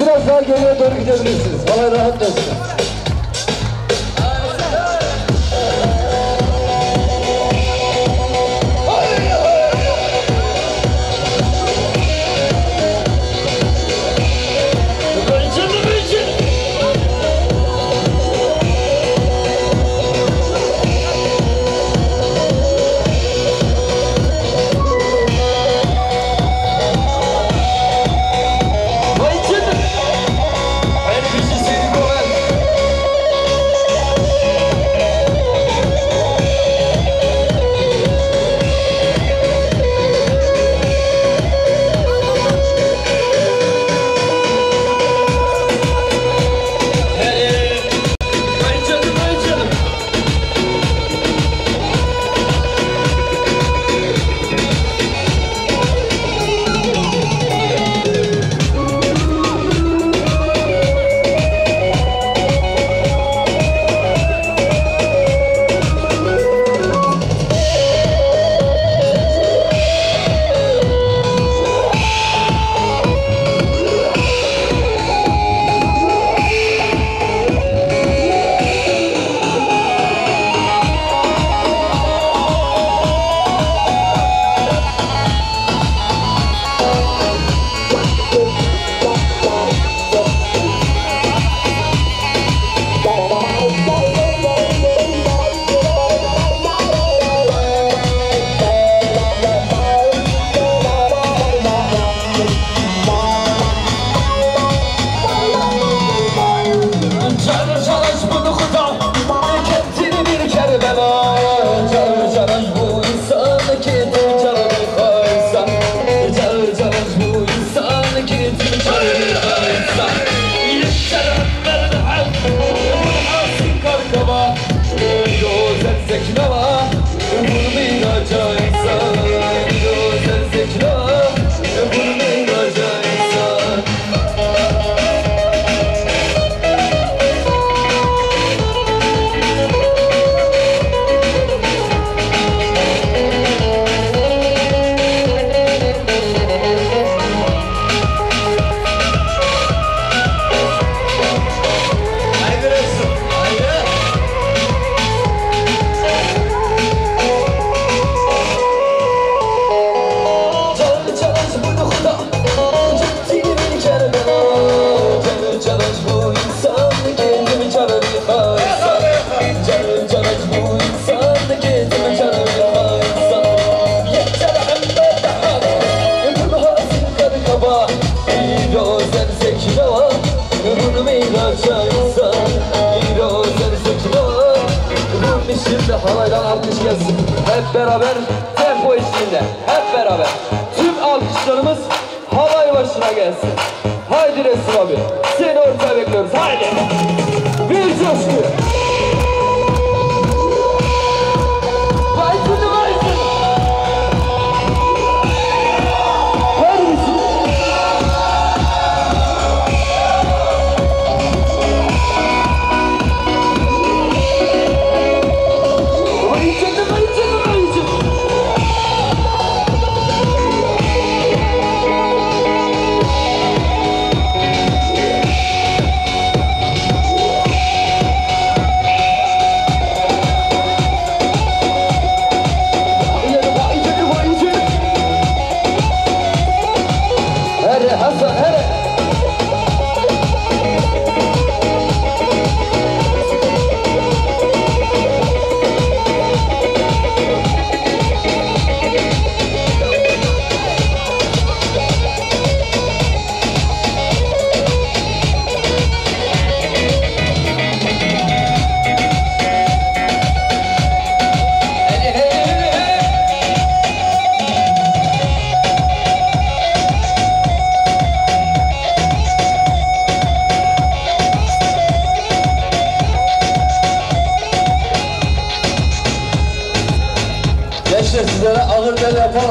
Biraz daha geriye doğru gidebilirsiniz. Bana rahat olsun.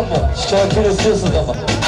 頑張れ。飛車切るスース頑張れ。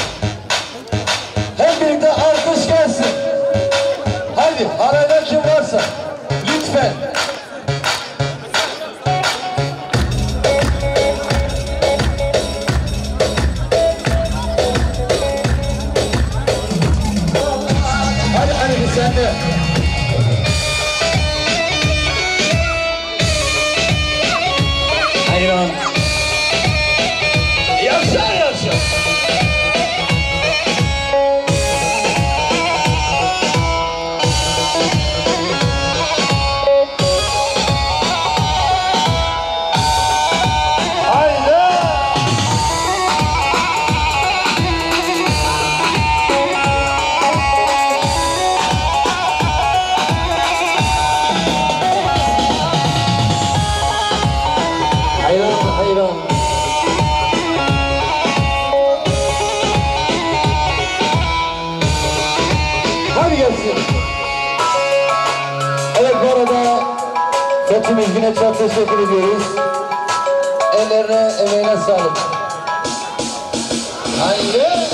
Güne çok teşekkür ediyoruz. Ellerine, emeğine sağlık. Haydi.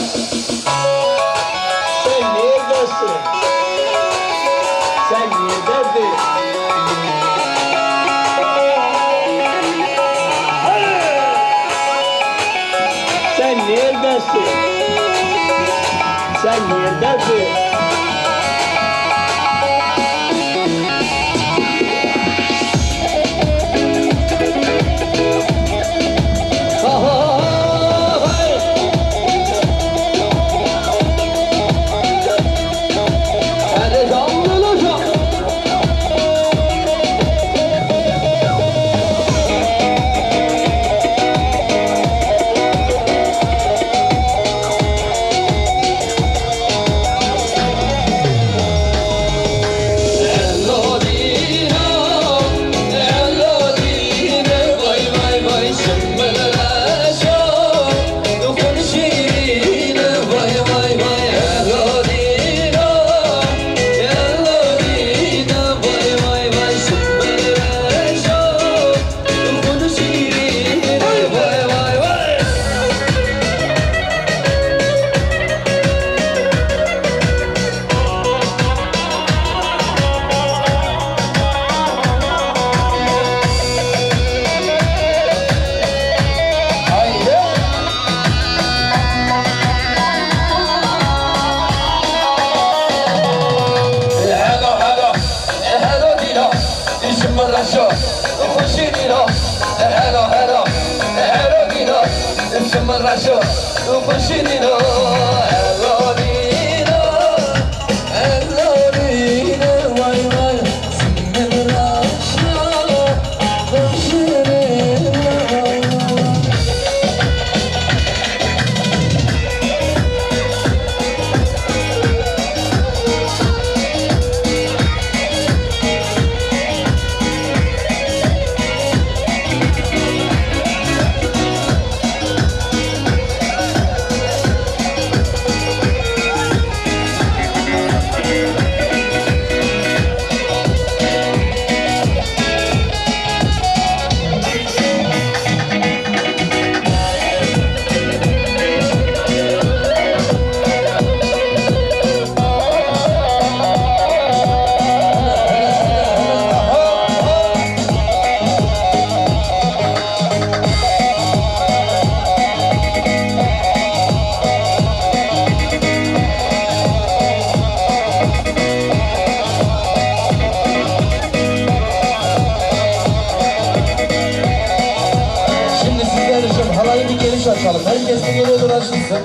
açalım. Herkes bir yere dolaşılsın.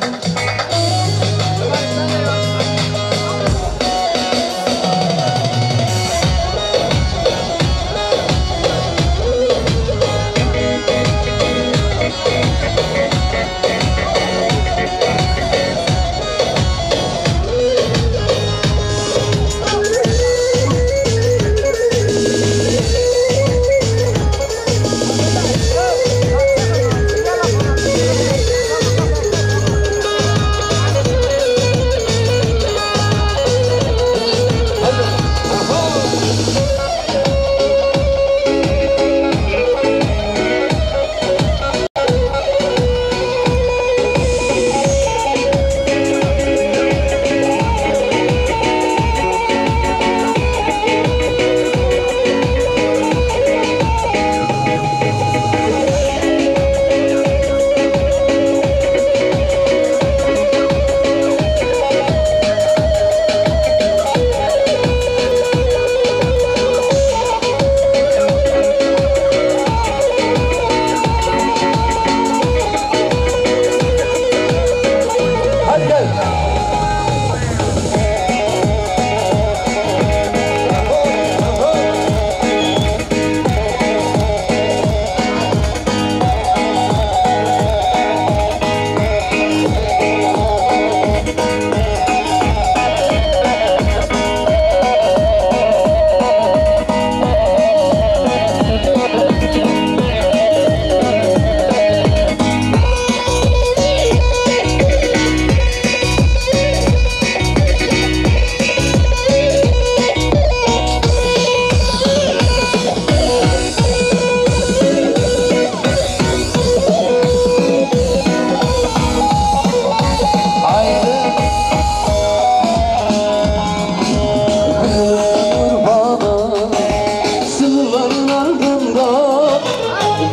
ardında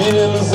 Benim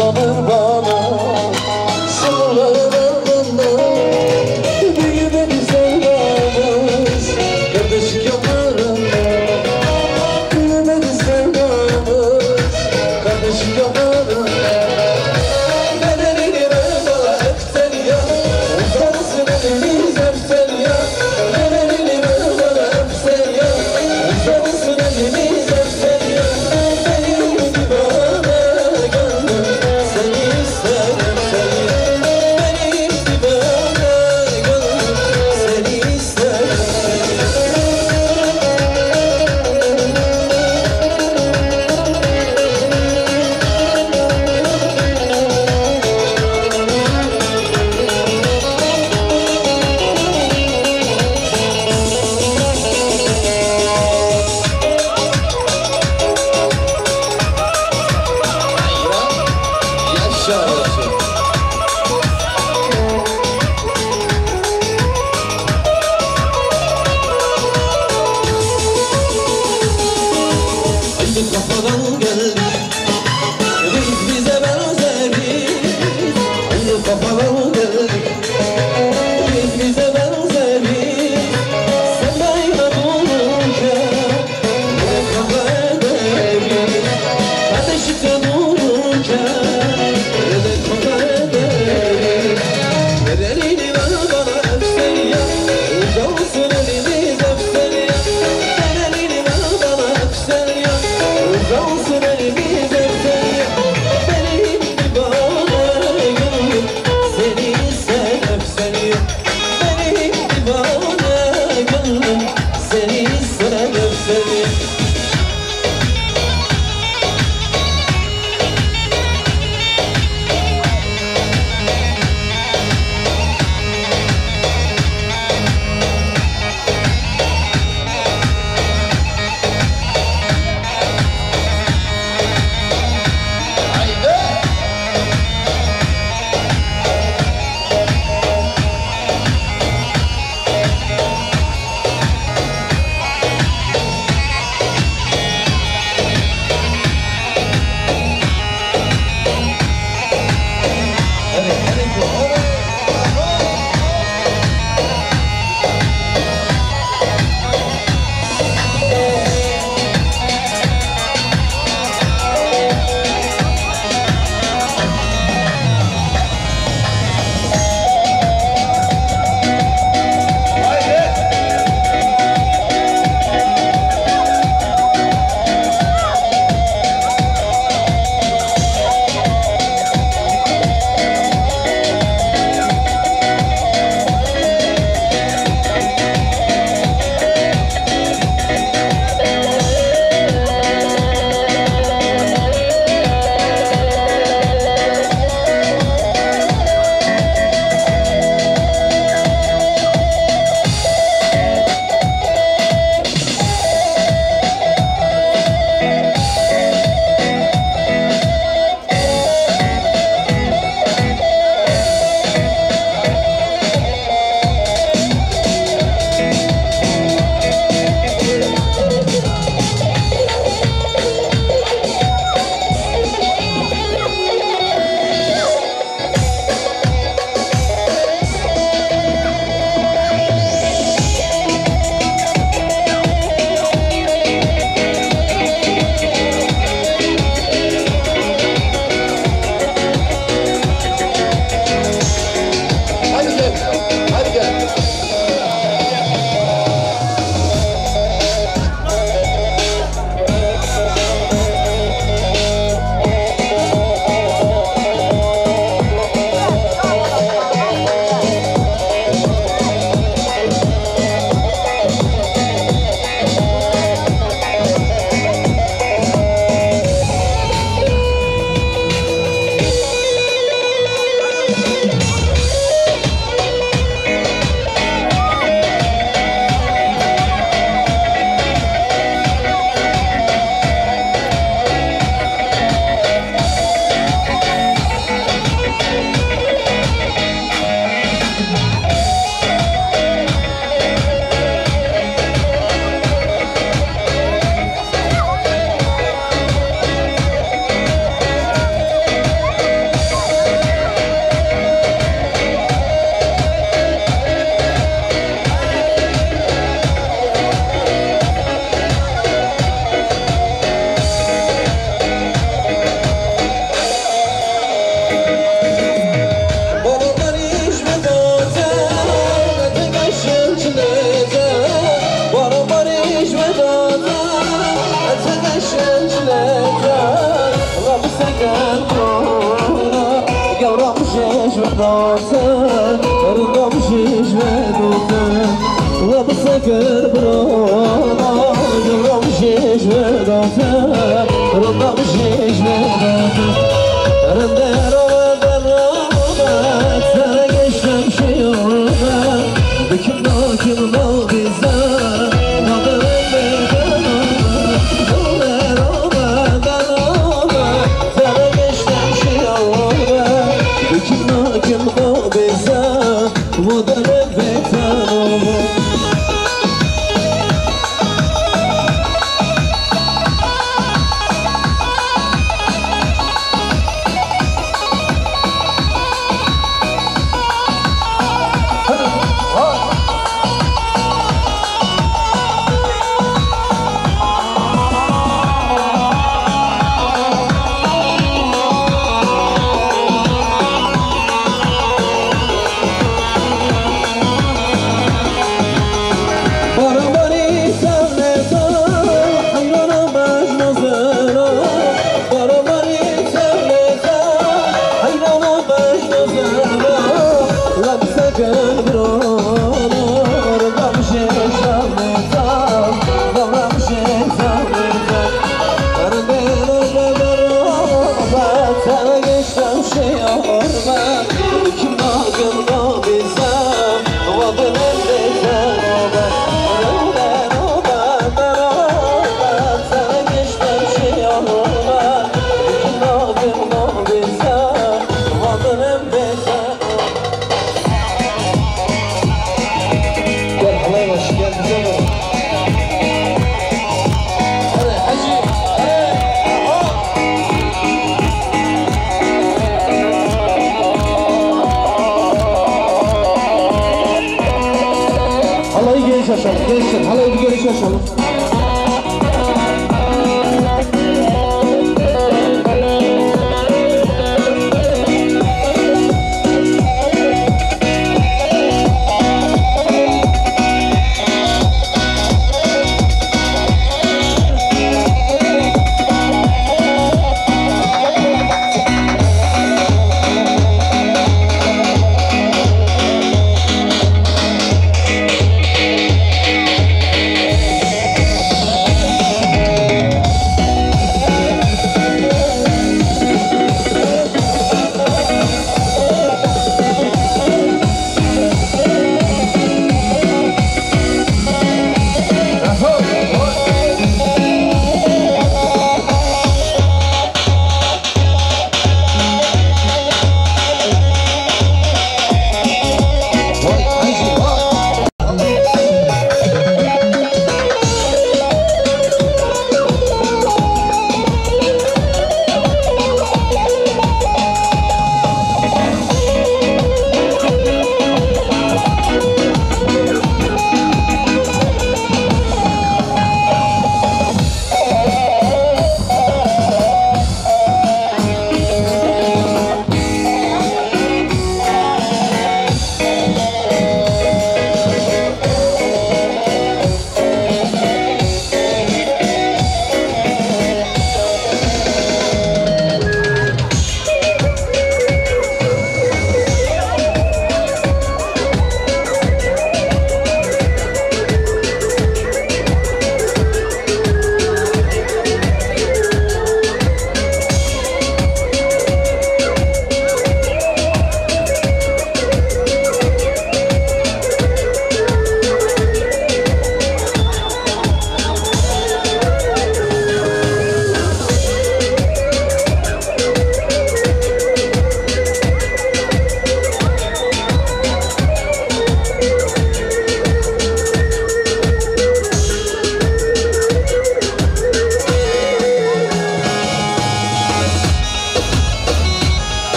شقاسة رقم شيش بدوته وبسكر بروضة رقم شيش بدوته رقم شيش بدوته